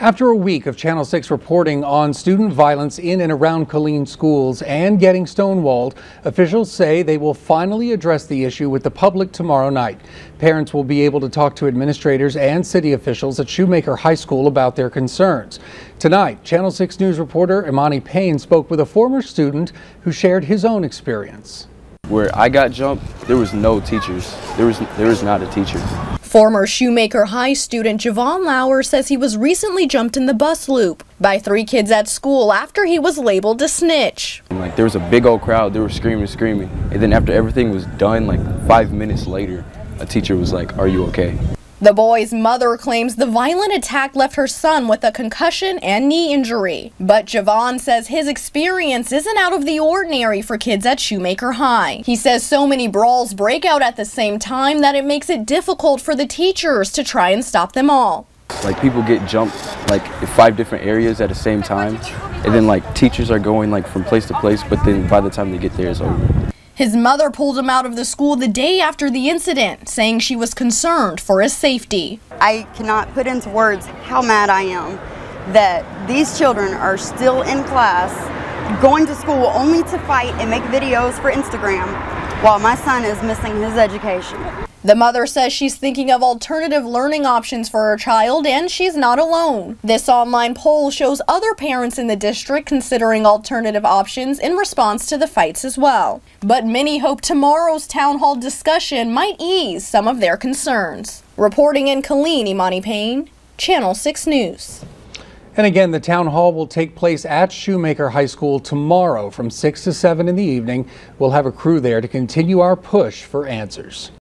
After a week of Channel 6 reporting on student violence in and around Killeen schools and getting stonewalled, officials say they will finally address the issue with the public tomorrow night. Parents will be able to talk to administrators and city officials at Shoemaker High School about their concerns. Tonight, Channel 6 News reporter Emani Payne spoke with a former student who shared his own experience. Where I got jumped, there was no teachers. There was there was not a teacher. Former Shoemaker High student Javon Lauer says he was recently jumped in the bus loop by three kids at school after he was labeled a snitch. Like there was a big old crowd, they were screaming, screaming. And then after everything was done, like five minutes later, a teacher was like, are you okay? The boy's mother claims the violent attack left her son with a concussion and knee injury. But Javon says his experience isn't out of the ordinary for kids at Shoemaker High. He says so many brawls break out at the same time that it makes it difficult for the teachers to try and stop them all. Like people get jumped like five different areas at the same time. And then like teachers are going like from place to place, but then by the time they get there, it's over. His mother pulled him out of the school the day after the incident, saying she was concerned for his safety. I cannot put into words how mad I am that these children are still in class, going to school only to fight and make videos for Instagram, while my son is missing his education. The mother says she's thinking of alternative learning options for her child and she's not alone. This online poll shows other parents in the district considering alternative options in response to the fights as well. But many hope tomorrow's town hall discussion might ease some of their concerns. Reporting in Killeen, Emani Payne, Channel 6 News. And again, the town hall will take place at Shoemaker High School tomorrow from 6 to 7 in the evening. We'll have a crew there to continue our push for answers.